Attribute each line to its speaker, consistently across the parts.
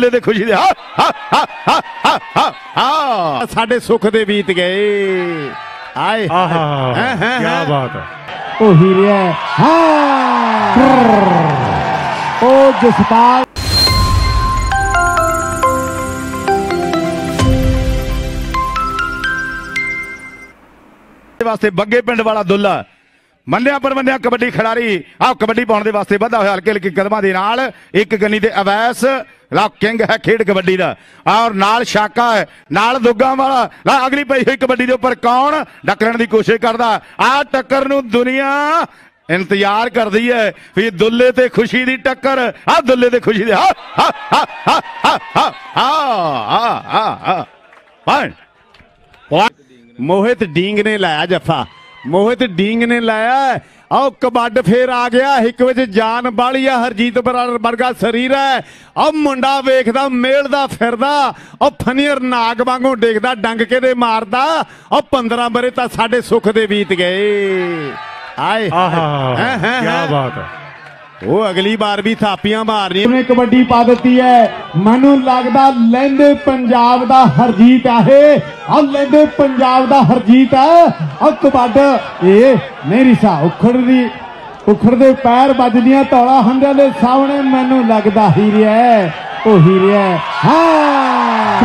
Speaker 1: ਦੁੱਲੇ ਦੇ ਖੁਸ਼ੀ ਦੇ ਹਾ ਹਾ ਹਾ ਹਾ ਹਾ ਸਾਡੇ ਸੁੱਖ ਦੇ ਬੀਤ ਗਏ। ਆਏ
Speaker 2: ਆਹਾ ਕੀ। ਬਾਤ ਹੈ।
Speaker 3: ਉਹ ਹੀਰਿਆ ਹਾਂ। ਉਹ ਜਸਪਾਲ।
Speaker 1: ਦੇ ਵਾਸਤੇ ਬੱਗੇ ਪਿੰਡ ਵਾਲਾ ਦੁੱਲਾ। ਮੰਨਿਆ ਪਰਮੰਨਿਆ ਕਬੱਡੀ ਖਿਡਾਰੀ। ਆਹ ਕਬੱਡੀ ਪਾਉਣ ਦੇ ਵਾਸਤੇ ਵਧਾ ਹੋਇਆ ਹਲਕੇ ਹਲਕੇ ਕਦਮਾਂ ਦੇ ਨਾਲ ਇੱਕ ਗੰਨੀ ਦੇ ਅਵੈਸ ਲਾ ਕਿੰਗ ਹੈ ਖੇਡ ਕਬੱਡੀ ਦਾ। ਔਰ ਨਾਲ ਸ਼ਾਕਾ ਹੈ, ਨਾਲ ਦੁੱਗਾ ਵਾਲਾ। ਲਾ ਅਗਲੀ ਪਈ ਹੋਈ ਕਬੱਡੀ ਦੇ ਉੱਪਰ ਕੌਣ ਡੱਕਣ ਦੀ ਕੋਸ਼ਿਸ਼ ਕਰਦਾ? ਆ ਟੱਕਰ ਨੂੰ ਦੁਨੀਆ ਇੰਤਜ਼ਾਰ ਕਰਦੀ ਹੈ ਵੀ ਦੁੱਲੇ ਤੇ ਖੁਸ਼ੀ ਦੀ ਟੱਕਰ। ਆ ਦੁੱਲੇ ਤੇ ਖੁਸ਼ੀ ਦੀ ਹਾ ਹਾ ਹਾ ਹਾ ਹਾ ਹਾ ਹਾ ਹਾ ਮੋਹਿਤ ਡੀਂਗ ਨੇ ਲਾਇਆ ਜੱਫਾ। ਮੋਹਿਤ ਡੀਂਗ ਨੇ ਲਾਇਆ ਆਓ ਕਬੱਡ ਫੇਰ ਆ ਗਿਆ। ਇੱਕ ਵਿੱਚ ਜਾਨ ਬਾਲੀ ਆ ਹਰਜੀਤ ਬਰਾੜ ਵਰਗਾ ਸਰੀਰ ਹੈ। ਆਹ ਮੁੰਡਾ ਵੇਖਦਾ ਮੇਲਦਾ ਫਿਰਦਾ। ਉਹ ਫਨੀਅਰ ਨਾਗ ਵਾਂਗੂ ਡੇਗਦਾ ਡੰਗ ਕੇ ਦੇ ਮਾਰਦਾ। ਉਹ 15 ਬਰੇ ਤਾਂ ਸਾਡੇ ਸੁੱਖ ਦੇ ਬੀਤ ਗਏ। ਆਏ
Speaker 2: ਆਹਾ ਕੀ। ਬਾਤ ਹੈ।
Speaker 1: ਉਹ ਅਗਲੀ ਵਾਰ ਵੀ ਥਾਪੀਆਂ ਮਾਰਨੀਆਂ।
Speaker 3: ਨੇ ਕਬੱਡੀ ਪਾ ਦਿੱਤੀ ਹੈ। ਮੈਨੂੰ ਲੱਗਦਾ ਲਹਿੰਦੇ ਪੰਜਾਬ ਦਾ ਹਰਜੀਤ ਆਹੇ ਆ ਲਹਿੰਦੇ ਪੰਜਾਬ ਦਾ ਹਰਜੀਤ ਹੈ ਆ ਕਬੱਡ ਇਹ ਨਹੀਂ ਰਿਸਾ ਉਖੜ ਦੀ ਉਖੜ ਦੇ ਪੈਰ ਵੱਜਦੀਆਂ ਧੌਲਾ ਹੰਡਿਆਂ ਦੇ ਸਾਹਮਣੇ ਮੈਨੂੰ ਲੱਗਦਾ ਹੀਰਿਆ ਹੈ, ਉਹ ਹੀਰਿਆ ਹੈ। ਹਾਂ।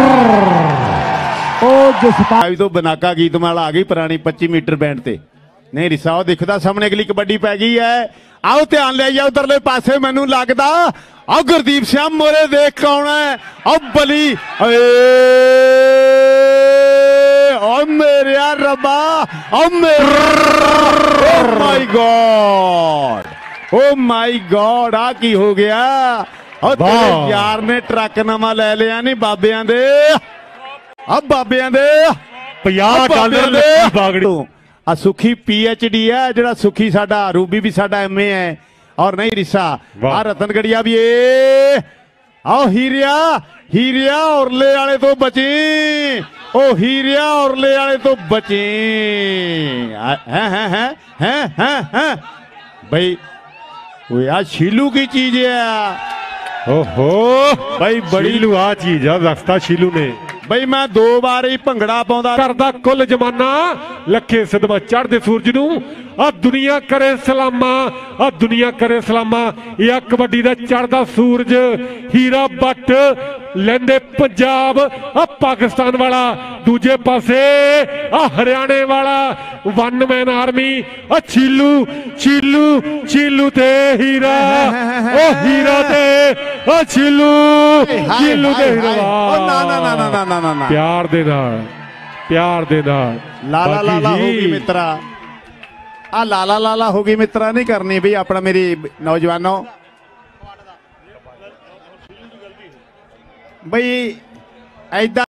Speaker 3: ਉਹ ਜਸਪਾਲ
Speaker 1: ਤੋਂ ਬਨਾਕਾ ਗੀਤਮਾਲ ਆ ਗਈ ਪੁਰਾਣੀ 25 ਮੀਟਰ ਬੈਂਡ ਤੇ। ਨਹੀਂ ਰਿਸਾ ਉਹ ਦਿਖਦਾ ਸਾਹਮਣੇ ਅਗਲੀ ਕਬੱਡੀ ਪੈ ਗਈ ਹੈ। ਆਓ ਧਿਆਨ ਲੈ ਜਾ ਉਧਰਲੇ ਪਾਸੇ ਮੈਨੂੰ ਲੱਗਦਾ ਆਹ ਗੁਰਦੀਪ ਸਿੰਘ ਮੋਰੇ ਦੇਖ ਕੌਣ ਆਹ ਬਲੀ ਓਏ ਓ ਮੇਰਿਆ ਰੱਬਾ ਓ ਮੇਰਾ ਓ ਮਾਈ ਗੋਡ ਓ ਮਾਈ ਗੋਡ ਆ ਕੀ ਹੋ ਗਿਆ? ਓ ਤੇਰੇ। ਯਾਰ ਨੇ ਟਰੱਕ ਨਵਾਂ ਲੈ ਲਿਆ ਨਹੀਂ ਬਾਬਿਆਂ ਦੇ। ਆ ਬਾਬਿਆਂ ਦੇ।
Speaker 2: 50 ਡਾਲਰ ਲੱਗੀ ਬਾਗੜੀ
Speaker 1: ਆ ਸੁਖੀ ਪੀ ਐਚ ਡੀ ਹੈ ਜਿਹੜਾ ਸੁਖੀ ਸਾਡਾ ਰੂਬੀ ਵੀ ਸਾਡਾ ਐਮਏ ਹੈ ਔਰ ਨਹੀਂ ਰਿਸਾ
Speaker 2: ਵਾਹ।
Speaker 1: ਆ ਰਤਨਗੜੀਆ ਵੀ ਏ ਆਓ ਹੀਰਿਆ ਹੀਰਿਆ ਔਰਲੇ ਵਾਲੇ ਤੋਂ ਬਚੀ ਉਹ ਹੀਰਿਆ ਔਰਲੇ ਵਾਲੇ ਤੋਂ ਬਚੀ ਹੈ ਹੈ ਹੈ ਹੈ ਹੈ ਹੈ ਬਈ ਓਏ ਆ ਸ਼ੀਲੂ ਕੀ ਚੀਜ਼ ਹੈ
Speaker 2: ਓਹੋ
Speaker 1: ਬਈ ਬੜੀ
Speaker 2: ਸ਼ੀਲੂ ਆ ਚੀਜ਼ ਆ ਰਸਤਾ ਸ਼ੀਲੂ ਨੇ
Speaker 1: ਬਈ ਮੈਂ ਦੋ ਵਾਰੀ ਭੰਗੜਾ ਪਾਉਂਦਾ
Speaker 2: ਕਰਦਾ ਕੁੱਲ ਜਮਾਨਾ। ਲੱਖੇ ਸਦਮਾ ਚੜ੍ਹਦੇ ਸੂਰਜ ਨੂੰ। ਆ ਦੁਨੀਆ ਕਰੇ ਸਲਾਮਾ, ਆ ਦੁਨੀਆ ਕਰੇ ਸਲਾਮਾ। ਇਹ ਆ ਕਬੱਡੀ ਦਾ ਚੜ੍ਹਦਾ ਸੂਰਜ। ਹੀਰਾ ਬੱਟ ਲੈਂਦੇ ਪੰਜਾਬ। ਆ ਪਾਕਿਸਤਾਨ ਵਾਲਾ ਦੂਜੇ ਪਾਸੇ। ਆ ਹਰਿਆਣੇ ਵਾਲਾ ਵਨ ਮੈਨ ਆਰਮੀ ਆ ਛੀਲੂ ਚੀਲੂ ਚੀਲੂ ਤੇ ਹੀਰਾ। ਉਹ ਹੀਰਾ ਤੇ ਆ ਛਿਲੂ ਛਿਲੂ ਦੇ ਰਵਾ
Speaker 1: ਉਹ ਨਾ ਨਾ ਨਾ ਨਾ ਨਾ ਨਾ ਨਾ
Speaker 2: ਪਿਆਰ ਦੇ ਨਾਲ ਪਿਆਰ ਦੇ ਨਾਲ।
Speaker 1: ਲਾਲਾ ਲਾਲਾ ਹੋ ਗਈ ਮਿੱਤਰਾ। ਆ ਲਾਲਾ ਲਾਲਾ ਹੋ ਗਈ ਮਿੱਤਰਾ ਨਹੀਂ ਕਰਨੀ ਬਈ ਆਪਣਾ ਮੇਰੀ ਨੌਜਵਾਨੋ। ਬਈ ਐਦਾਂ